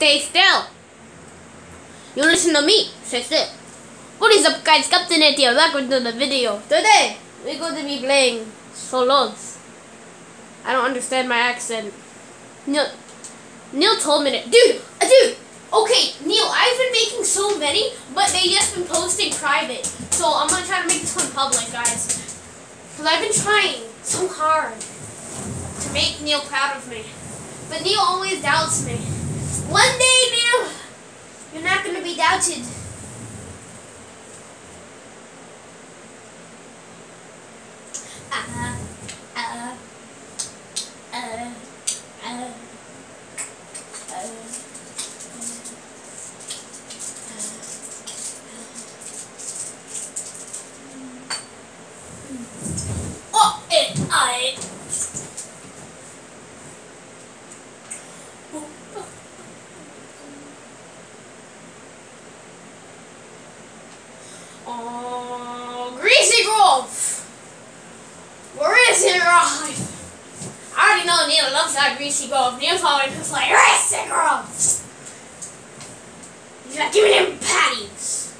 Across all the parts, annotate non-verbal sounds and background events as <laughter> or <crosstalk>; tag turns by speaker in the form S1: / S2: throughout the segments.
S1: stay still. You listen to me. Stay still. What is up, guys? Captain AT here. Welcome to the video. Today, we're going to be playing Solos. I don't understand my accent. Neil, Neil told me that. Dude, uh, dude. Okay, Neil, I've been making so many, but they just been posting private. So I'm gonna try to make this one public, guys. Cause I've been trying so hard to make Neil proud of me. But Neil always doubts me. One day, Neil, you're not gonna be doubted. Uh, uh, uh, uh. Oh, it, I. Oh, Greasy Grove! Where is it, right? I already know Neil loves goes, always just like, Greasy Grove! He's like, give me them patties!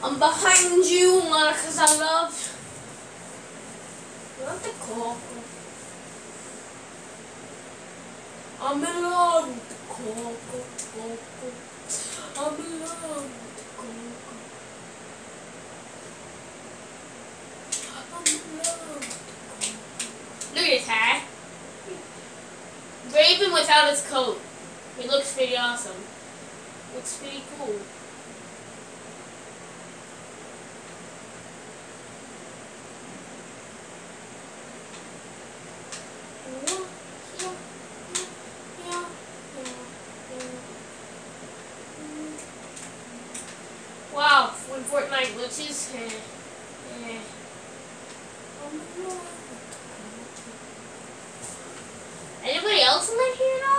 S1: I'm behind you, because I love. Love the coco. I'm in love with the coco, coco. I'm in love with the coco. I'm in love with the coco. Look at his hair. Raven without his coat. He looks pretty awesome. Looks pretty cool. Wow, when Fortnite glitches, eh, eh. Anybody else here now?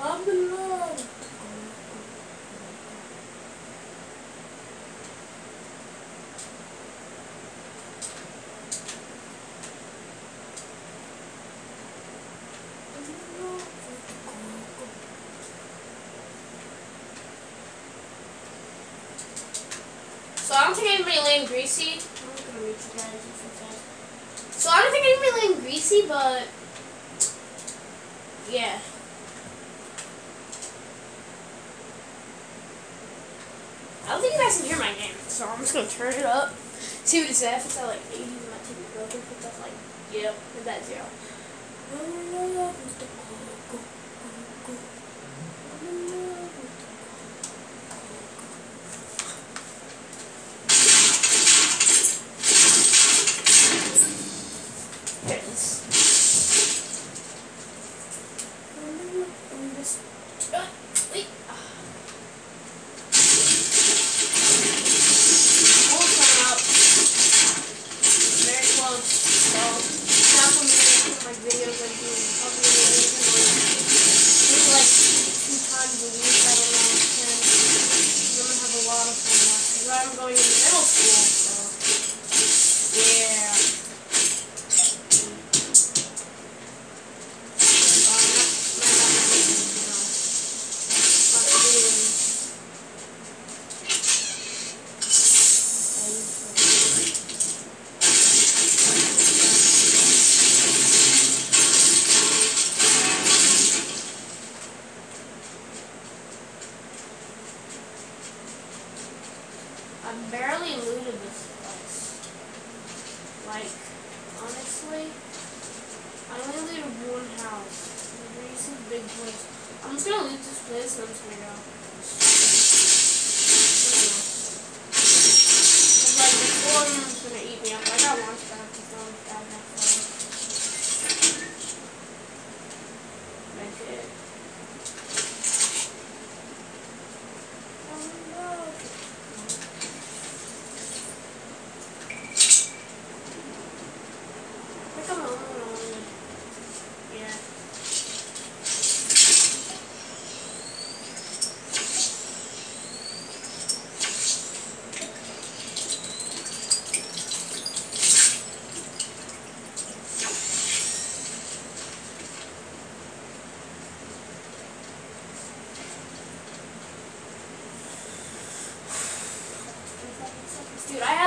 S1: I'm. So I don't think anybody land greasy. I'm not gonna reach you guys if it does. So I don't think anybody land greasy, but yeah. I don't think you guys can hear my game, so I'm just gonna turn it up. See what it says. If it's at like 80, it might take me broken. If it's like, yep, it's at zero.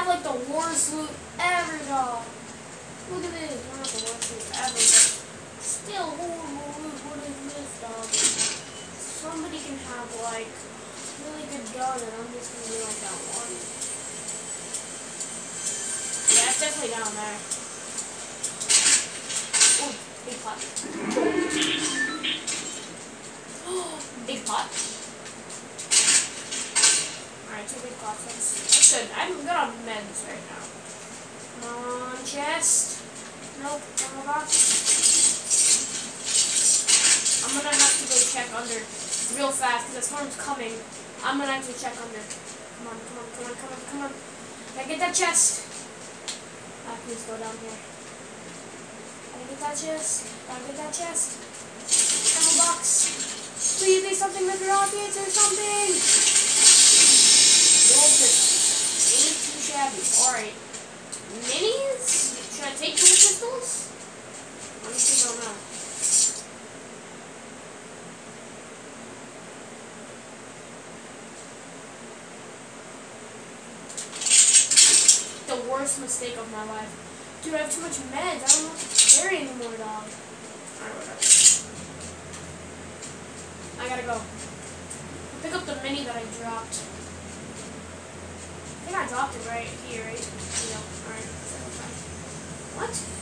S1: The worst loot ever, dog. Look at this. Not the worst loot ever, still horrible loot. What is this, dog? Somebody can have, like, really good gun, and I'm just gonna be like that one. Yeah, it's definitely down there. Ooh, big pot. <gasps> big pot. Good. I'm good on meds right now. Come on, chest. Nope, no box. I'm gonna have to go check under real fast because the storm's coming. I'm gonna have to check under. Come on, come on, come on, come on, come on. Gotta get that chest. Ah, please go down here. Gotta get that chest. Gotta get that chest. Ammo box. Please something with rockets or something. Too shabby. Alright. Minis? Should I take dual pistols? Honestly, don't know. The worst mistake of my life. Dude, I have too much meds. I don't know what to carry anymore, dog. Alright, whatever. I gotta go. Pick up the mini that I dropped. I dropped it right here, right? What?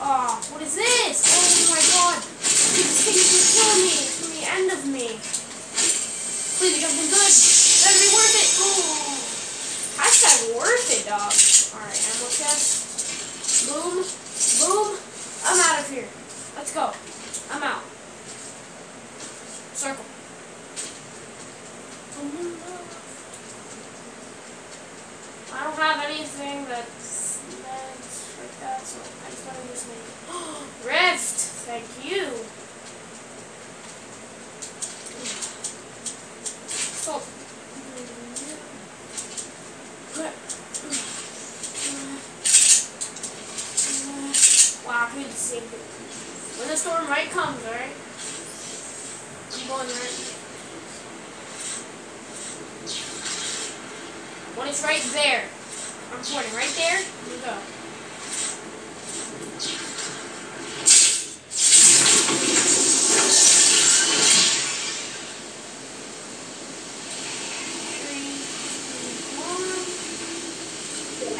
S1: Oh, what is this? Oh my god. These things will kill me. It's gonna the end of me. Please be something good. Better be worth it. Oh. Hashtag worth it, dog. Alright, ammo. Boom. Boom. I'm out of here. Let's go. I'm out. Circle. I don't have anything that's meds like that, so I just want to use my Rift! Thank you! So, it. When the storm right comes, alright? I'm going right. When it's right there. I'm pointing right there. Here we go.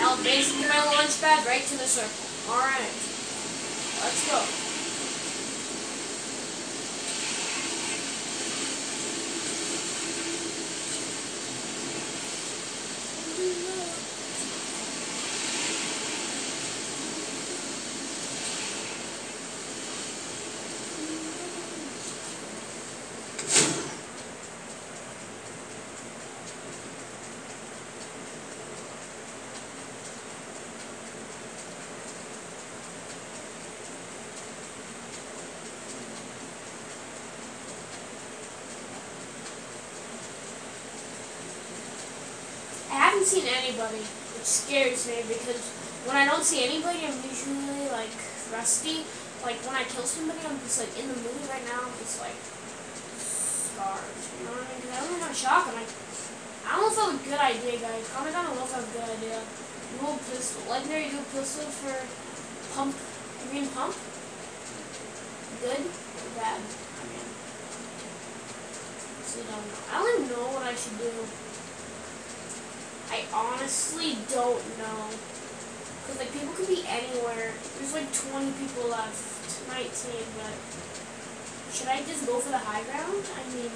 S1: I'll basically my launch pad right to the circle. Alright. Let's go. I seen anybody, which scares me because when I don't see anybody, I'm usually like rusty. Like when I kill somebody, I'm just like in the mood right now. I'm just like scarred. You know what I mean? 'Cause I don't have a shotgun. I, I don't know if that was a good idea, guys. Comment down below if that was a good idea. Dual pistol, legendary dual pistol for pump, green pump. Good or bad? I mean, honestly don't know. I don't even know what I should do. I honestly don't know. Because, like, people could be anywhere. There's, like, 20 people left. 19, but... Should I just go for the high ground? I mean...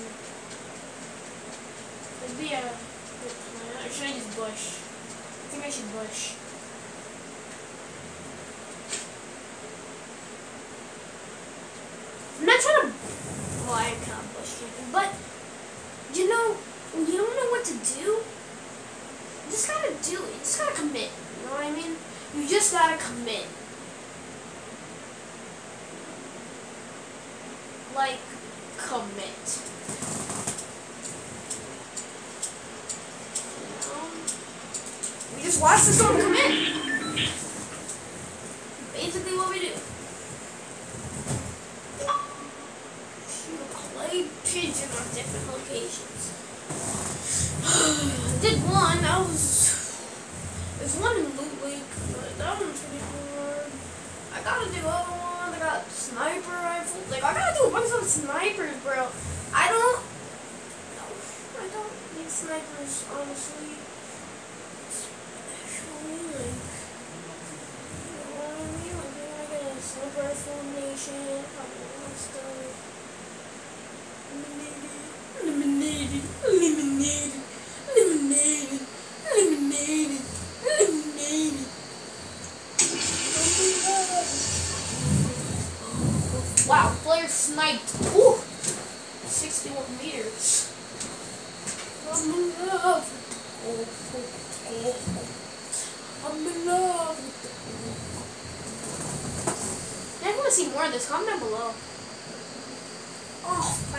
S1: It'd be a good plan. Or should I just bush? I think I should bush. I'm not trying to... Well, I can't bush, bushing. But, you know, you don't know what to do do it. You just gotta commit. You know what I mean? You just gotta commit. Like, commit. You know? We just watched this song commit. Snipers, honestly.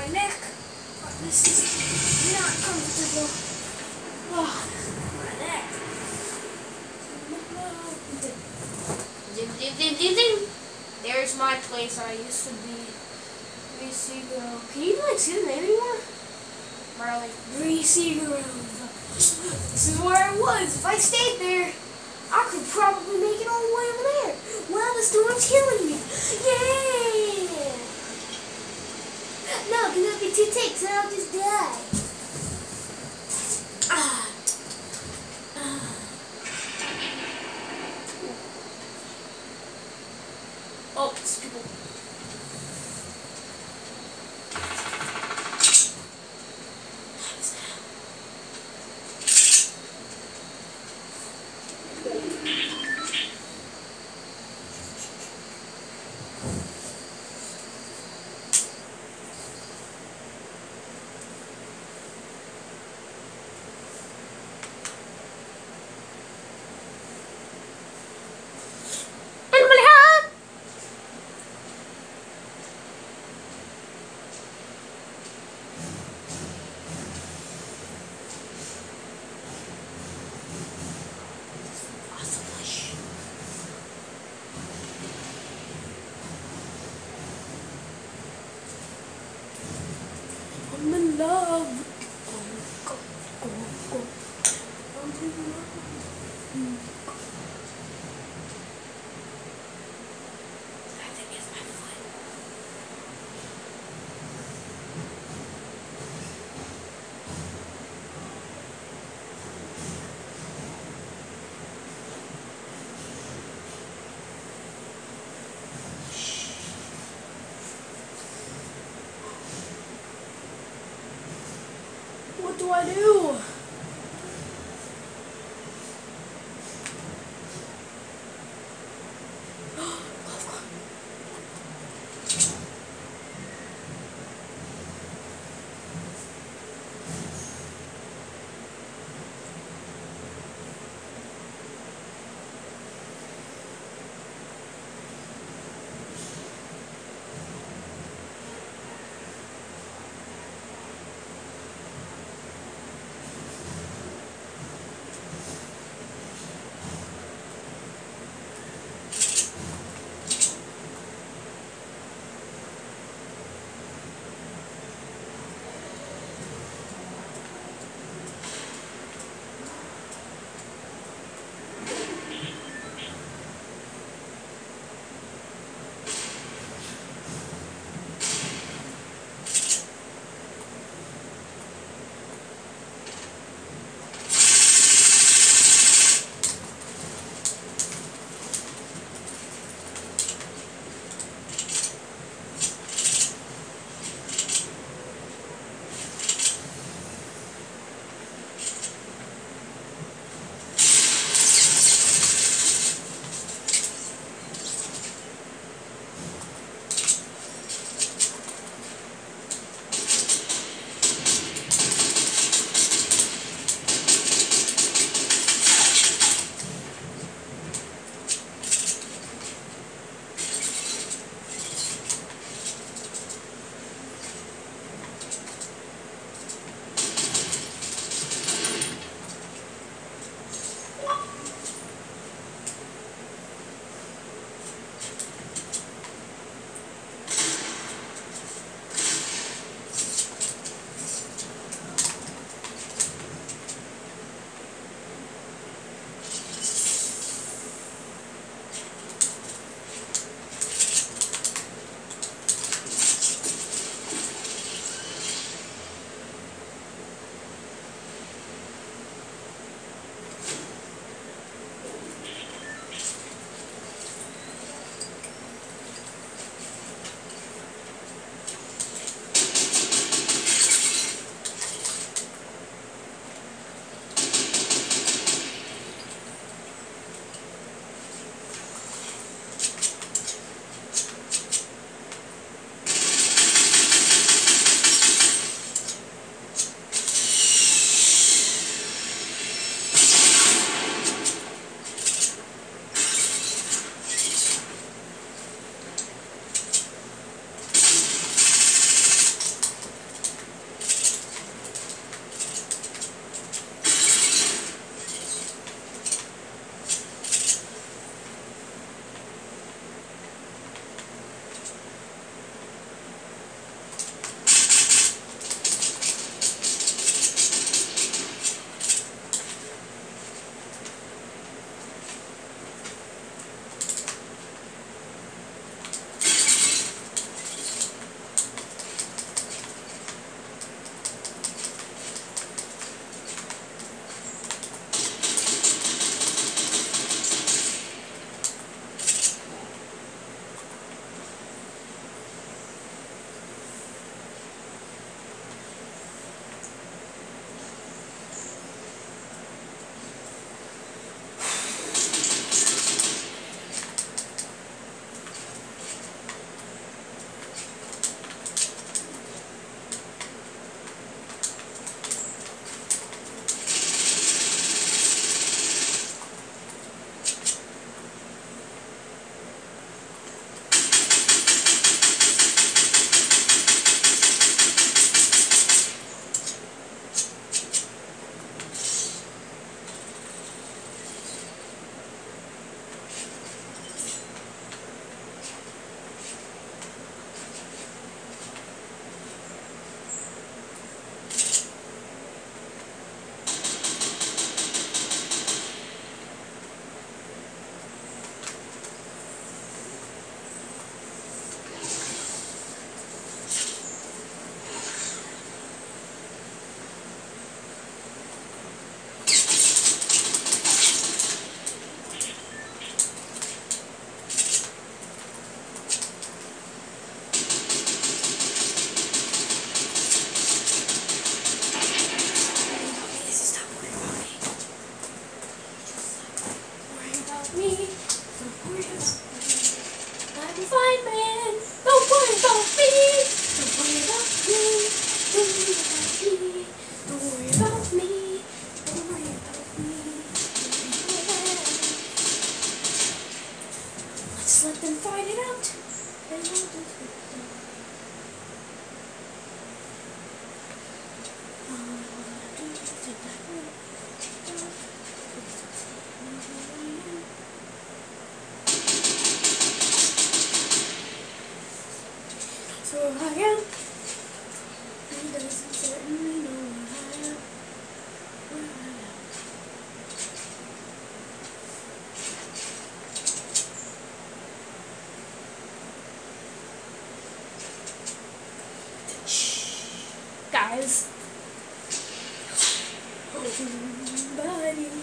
S1: My neck. Oh, this is not comfortable. Oh, my neck. Ding, ding, ding, ding, ding. There's my place I used to be. Greasy Grove. Can you like see the name anymore? Like Greasy Grove. This is where I was. If I stayed there, I could probably make it all the way over there. Wow, the storm's killing me. Yeah. Two takes and I'll just love. guys. Bye.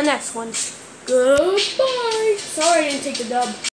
S1: the next one. Goodbye. Sorry I didn't take the dub.